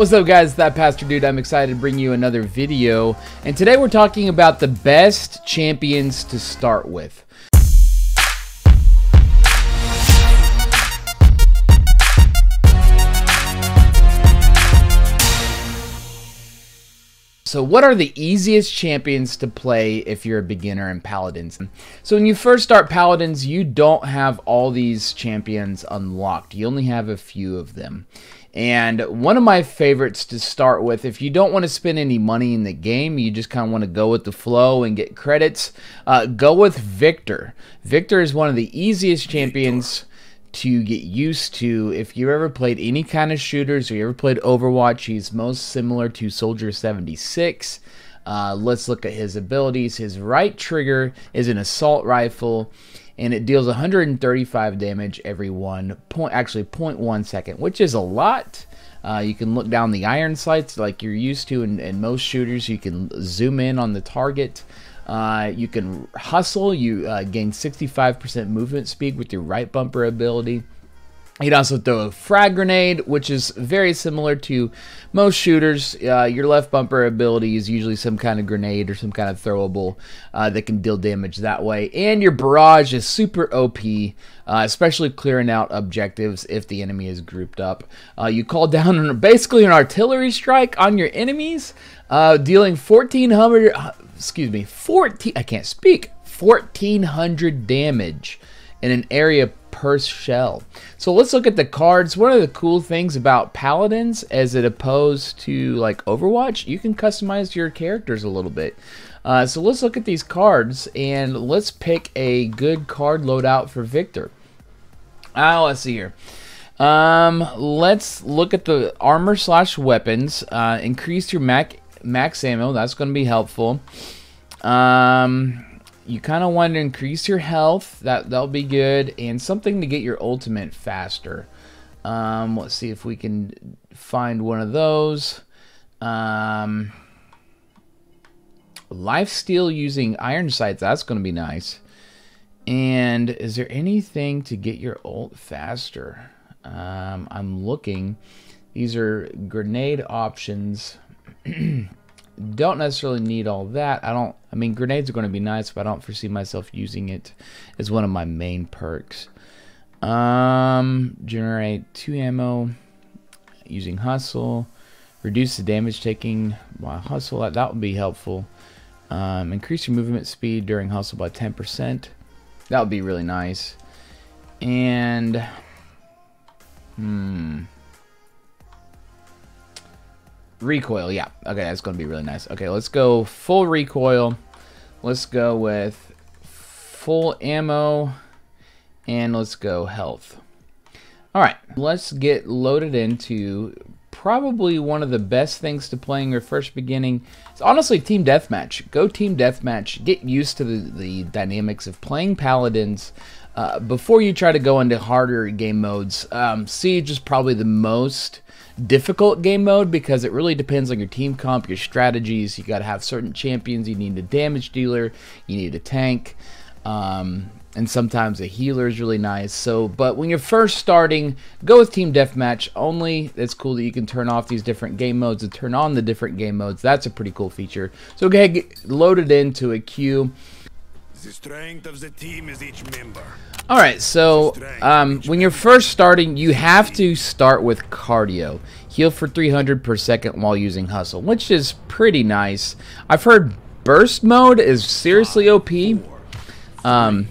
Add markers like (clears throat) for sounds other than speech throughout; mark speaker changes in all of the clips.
Speaker 1: What's up guys, that Pastor Dude. I'm excited to bring you another video. And today we're talking about the best champions to start with. So what are the easiest champions to play if you're a beginner in Paladins? So when you first start Paladins, you don't have all these champions unlocked. You only have a few of them. And one of my favorites to start with, if you don't want to spend any money in the game, you just kind of want to go with the flow and get credits, uh, go with Viktor. Viktor is one of the easiest champions to get used to. If you ever played any kind of shooters or you ever played Overwatch, he's most similar to Soldier 76. Uh, let's look at his abilities. His right trigger is an assault rifle, and it deals 135 damage every one point, actually 0.1 second, which is a lot. Uh, you can look down the iron sights like you're used to in, in most shooters. You can zoom in on the target. Uh, you can hustle. You uh, gain 65% movement speed with your right bumper ability. You'd also throw a frag grenade, which is very similar to most shooters. Uh, your left bumper ability is usually some kind of grenade or some kind of throwable uh, that can deal damage that way. And your barrage is super OP, uh, especially clearing out objectives if the enemy is grouped up. Uh, you call down basically an artillery strike on your enemies, uh, dealing 1400 excuse me, 14, I can't speak, 1400 damage in an area per shell. So let's look at the cards. One of the cool things about Paladins as it opposed to like Overwatch, you can customize your characters a little bit. Uh, so let's look at these cards and let's pick a good card loadout for Viktor. Ah, let's see here. Um, let's look at the armor slash weapons. Uh, increase your max max ammo. That's going to be helpful. Um, you kind of want to increase your health. That that'll be good, and something to get your ultimate faster. Um, let's see if we can find one of those. Um, life steal using iron sights. That's going to be nice. And is there anything to get your ult faster? Um, I'm looking. These are grenade options. (clears throat) don't necessarily need all that. I don't, I mean, grenades are going to be nice, but I don't foresee myself using it as one of my main perks. Um, generate two ammo using hustle. Reduce the damage taking by hustle. That, that would be helpful. Um, increase your movement speed during hustle by 10%. That would be really nice. And, hmm. Recoil, yeah. Okay, that's going to be really nice. Okay, let's go full recoil. Let's go with full ammo. And let's go health. Alright, let's get loaded into probably one of the best things to playing your first beginning. It's honestly Team Deathmatch. Go Team Deathmatch. Get used to the, the dynamics of playing Paladins. Uh, before you try to go into harder game modes, um, Siege is probably the most difficult game mode because it really depends on your team comp, your strategies. You got to have certain champions. You need a damage dealer, you need a tank, um, and sometimes a healer is really nice. So, but when you're first starting, go with Team Deathmatch only. It's cool that you can turn off these different game modes and turn on the different game modes. That's a pretty cool feature. So go ahead, get loaded into a queue. The strength of the team is each member. All right, so um, when you're first starting, you have to start with cardio. Heal for 300 per second while using hustle, which is pretty nice. I've heard burst mode is seriously OP. Um,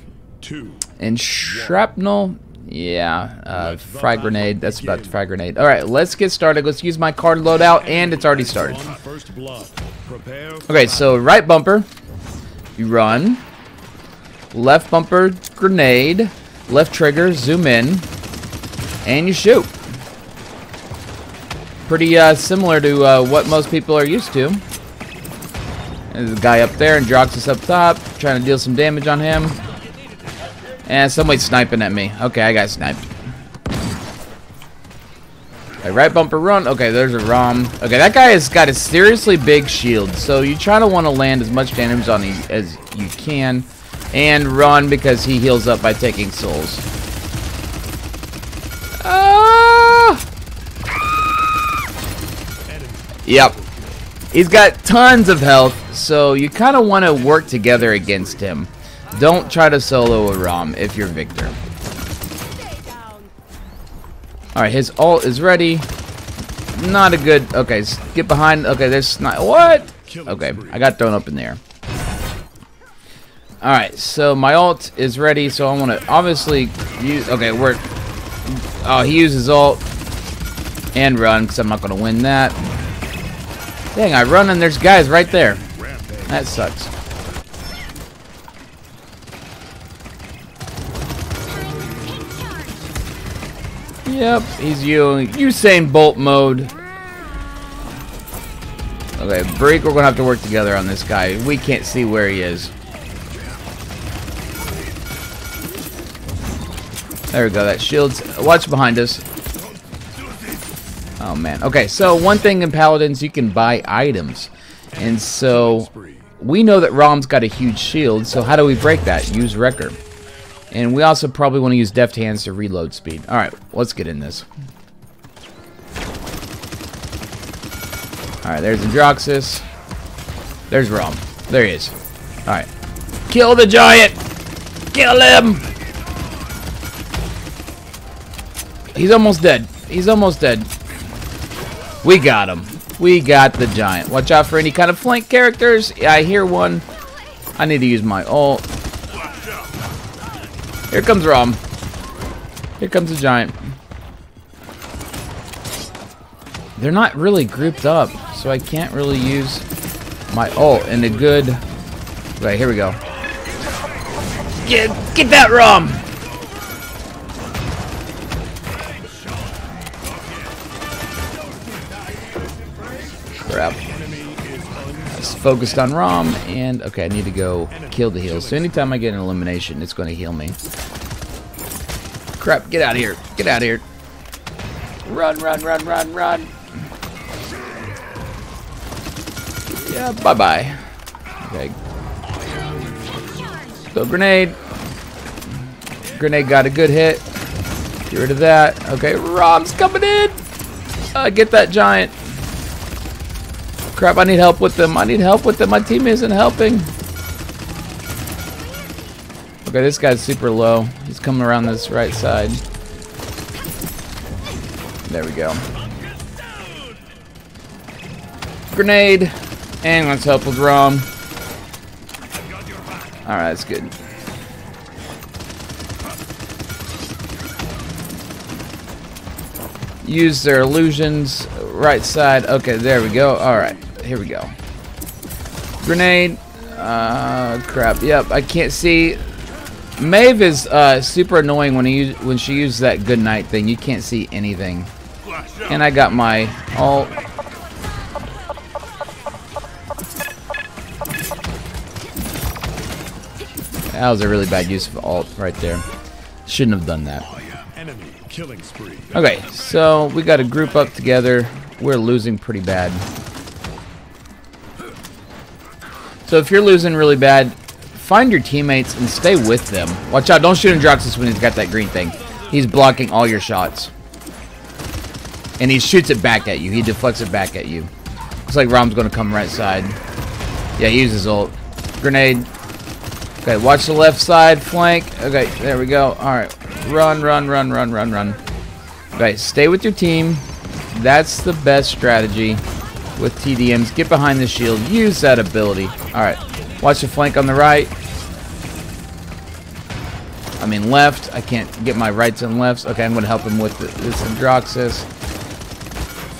Speaker 1: and shrapnel, yeah, uh, frag grenade. That's about the frag grenade. All right, let's get started. Let's use my card loadout, and it's already started. Okay, so right bumper, you run. Left bumper, grenade. Left trigger, zoom in. And you shoot. Pretty uh, similar to uh, what most people are used to. There's a guy up there and Droxus up top. Trying to deal some damage on him. And somebody's sniping at me. Okay, I got sniped. Okay, right bumper run. Okay, there's a Raum. Okay, that guy has got a seriously big shield. So you try to want to land as much damage on him as you can and run because he heals up by taking souls. Ah! Yep. He's got tons of health, so you kind of want to work together against him. Don't try to solo a Raum if you're Viktor. Alright, his ult is ready. Not a good... Okay, get behind... Okay, there's not... What? Okay, I got thrown up in there. Alright, so my ult is ready, so I want to obviously use... Okay, we're... Oh, he uses ult and run, because I'm not going to win that. Dang, I run and there's guys right there. That sucks. Yep, he's you Usain Bolt mode. Okay, break. We're gonna have to work together on this guy. We can't see where he is. There we go. That shield's. Watch behind us. Oh man. Okay, so one thing in Paladins, you can buy items. And so we know that Raum's got a huge shield, so how do we break that? Use Wrecker. And we also probably want to use Deft Hands to reload speed. Alright, let's get in this. Alright, there's Androxus. There's Raum. There he is. Alright. Kill the giant! Kill him! He's almost dead. He's almost dead. We got him. We got the giant. Watch out for any kind of flank characters. I hear one. I need to use my ult. Here comes Raum. Here comes the giant. They're not really grouped up, so I can't really use my ult in a good... Right, here we go. Get, get that Raum! Crap. focused on Raum, and okay, I need to go kill the heals. So anytime I get an elimination, it's going to heal me. Crap, get out of here. Get out of here. Run, run, run, run, run. Yeah, bye-bye. Okay. So grenade. Grenade got a good hit. Get rid of that. Okay, Raum's coming in. Uh, get that giant. Crap, I need help with them. I need help with them. My team isn't helping. Okay, this guy's super low. He's coming around this right side. There we go. Grenade. And let's help with Raum. Alright, that's good. Use their illusions. Right side. Okay, there we go. Alright here we go. Grenade. Uh, crap. Yep, I can't see. Maeve is uh, super annoying when he when she uses that good night thing. You can't see anything. And I got my ult. That was a really bad use of ult right there. Shouldn't have done that. Okay, so we got to group up together. We're losing pretty bad. So if you're losing really bad, find your teammates and stay with them. Watch out, don't shoot Androxus when he's got that green thing. He's blocking all your shots. And he shoots it back at you. He deflects it back at you. Looks like Raum's going to come right side. Yeah, he uses ult. Grenade. Okay, watch the left side flank. Okay, there we go. Alright. Run, run, run, run, run, run. Okay, stay with your team. That's the best strategy with TDMs. Get behind the shield. Use that ability. Alright. Watch the flank on the right. I mean left. I can't get my rights and lefts. Okay, I'm going to help him with this Androxus.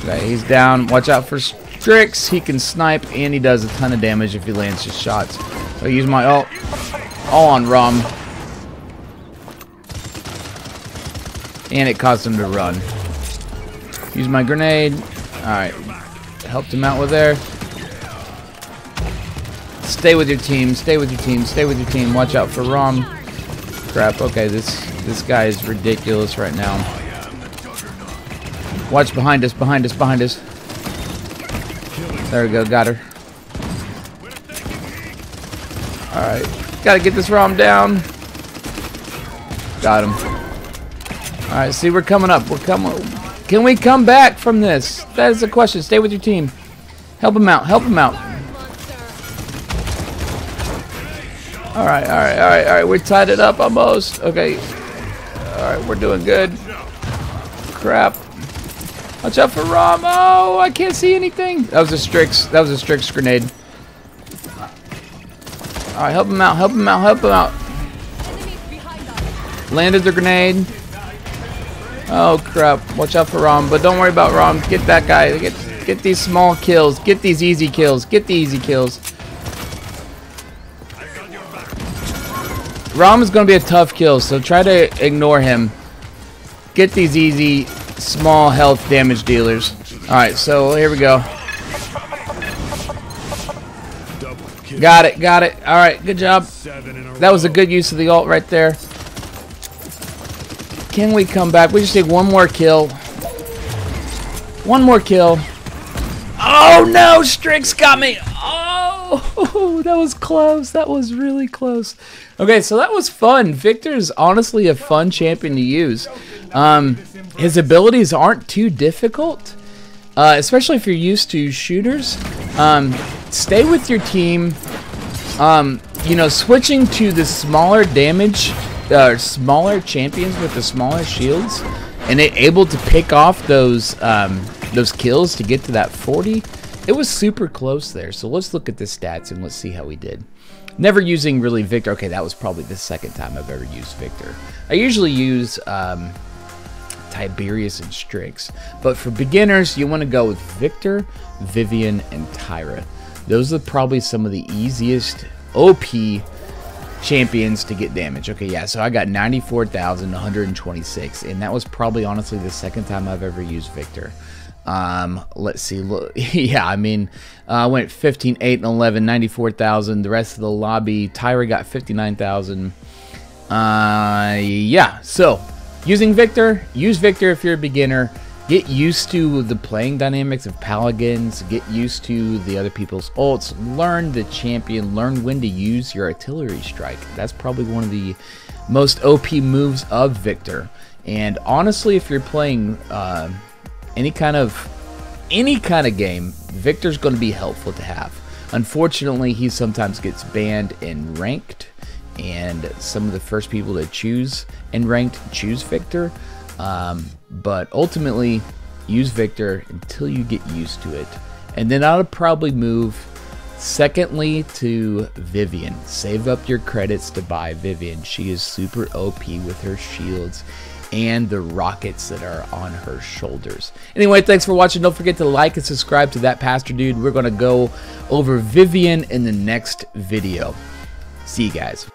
Speaker 1: Okay, he's down. Watch out for Strix. He can snipe, and he does a ton of damage if he lands his shots. I use my ult. All on Raum. And it caused him to run. Use my grenade. Alright, helped him out with there. Stay with your team. Stay with your team. Stay with your team. Watch out for Raum. Crap. Okay, this this guy is ridiculous right now. Watch behind us. Behind us. Behind us. There we go. Got her. All right. Gotta get this Raum down. Got him. All right. See, we're coming up. We're coming. Can we come back from this? That is the question. Stay with your team. Help him out. Help him out. Alright, alright, alright, alright. We tied it up almost. Okay. Alright, we're doing good. Crap. Watch out for Raum. Oh, I can't see anything. That was a Strix. That was a Strix grenade. Alright, help him out. Help him out. Help him out. Landed the grenade. Oh, crap. Watch out for Raum. But don't worry about Raum. Get that guy. Get, get these small kills. Get these easy kills. Get the easy kills. Raum is going to be a tough kill, so try to ignore him. Get these easy, small health damage dealers. Alright, so here we go. Got it, got it. Alright, good job. That was a good use of the ult right there. Can we come back? We just take one more kill. One more kill. Oh no, Strix got me. Oh, (laughs) that was close. That was really close. Okay, so that was fun. Viktor's honestly a fun champion to use. Um, his abilities aren't too difficult, uh, especially if you're used to shooters. Um, stay with your team. Um, you know, switching to the smaller damage, uh, smaller champions with the smaller shields, and it, able to pick off those um, those kills to get to that 40. It was super close there. So let's look at the stats and let's see how we did. Never using really Viktor. Okay, that was probably the second time I've ever used Viktor. I usually use um, Tiberius and Strix. But for beginners, you want to go with Viktor, Vivian, and Tyra. Those are probably some of the easiest OP champions to get damage. Okay, yeah, so I got 94,126, and that was probably honestly the second time I've ever used Viktor. Um, let's see. Look, (laughs) yeah, I mean, I uh, went 15, 8, and 11, 94,000. The rest of the lobby, Tyra got 59,000. Uh, yeah, so using Viktor, use Viktor if you're a beginner. Get used to the playing dynamics of Paladins. Get used to the other people's ults. Learn the champion. Learn when to use your artillery strike. That's probably one of the most OP moves of Viktor. And honestly, if you're playing uh, any kind of any kind of game, Viktor's going to be helpful to have. Unfortunately, he sometimes gets banned in ranked, and some of the first people to choose in ranked choose Viktor. Um, but ultimately, use Viktor until you get used to it. And then I'll probably move secondly to Vivian. Save up your credits to buy Vivian. She is super OP with her shields and the rockets that are on her shoulders. Anyway, thanks for watching. Don't forget to like and subscribe to That Pastor Dude. We're going to go over Vivian in the next video. See you guys.